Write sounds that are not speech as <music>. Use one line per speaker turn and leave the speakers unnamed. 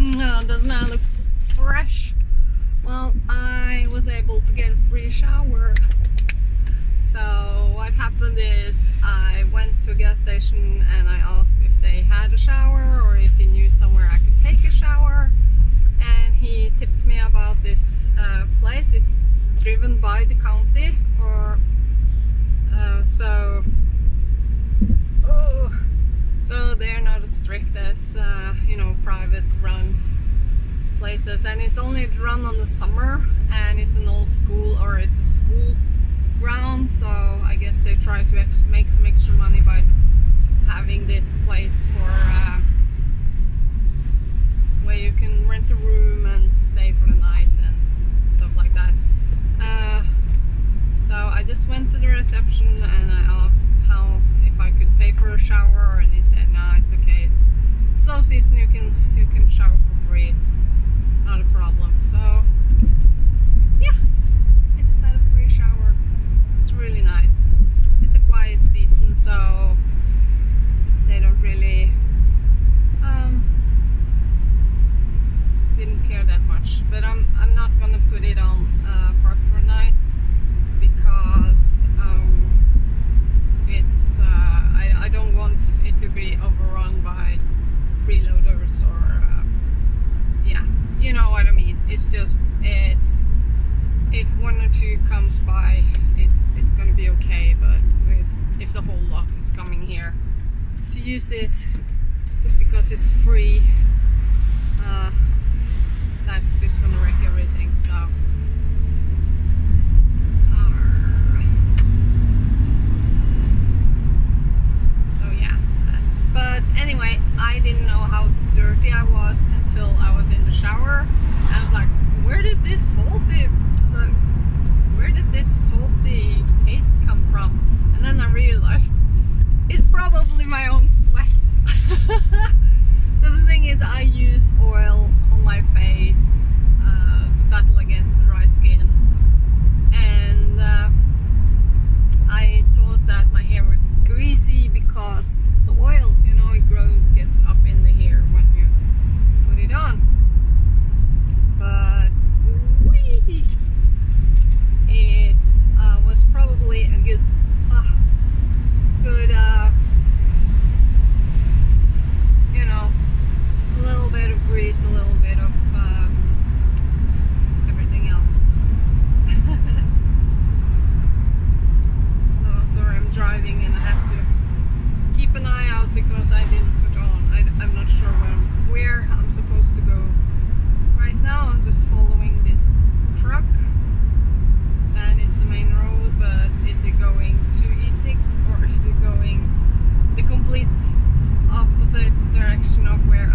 No, doesn't that look fresh? Well, I was able to get a free shower. So what happened is I went to a gas station and I asked if they had a shower or if he knew somewhere I could take a shower. And he tipped me about this uh, place. It's driven by the county or uh, so oh, so they're not as strict as uh, you know private run places. And it's only run on the summer and it's an old school or it's a school ground. So I guess they try to make some extra money by having this place for uh, where you can rent a room and stay for the night and stuff like that. Uh, so I just went to the reception and I asked how if I could pay for a shower and he said no it's okay it's slow season you can you can shower for free it's not a problem so yeah I just had a free shower it's really nice it's a quiet season so they don't really um, didn't care that much. But I'm, I'm not gonna put it on uh, park for night because um, it's uh, I, I don't want it to be overrun by freeloaders or uh, yeah you know what I mean. It's just it's if one or two comes by it's it's gonna be okay but with, if the whole lot is coming here to use it just because it's free uh, that's just gonna wreck everything so so yeah that's but anyway I didn't know how dirty I was until I was in the shower. And I was like where does this salty like, where does this salty taste come from? And then I realized it's probably my own sweat. <laughs> So the thing is I use oil on my face uh, to battle against dry skin. And uh, I thought that my hair would be greasy because always a little bit of um, everything else. no, <laughs> oh, I'm sorry, I'm driving and I have to keep an eye out because I didn't put on. I, am not sure where, where I'm supposed to go. Right now I'm just following this truck and it's the main road, but is it going to E6 or is it going the complete opposite direction of where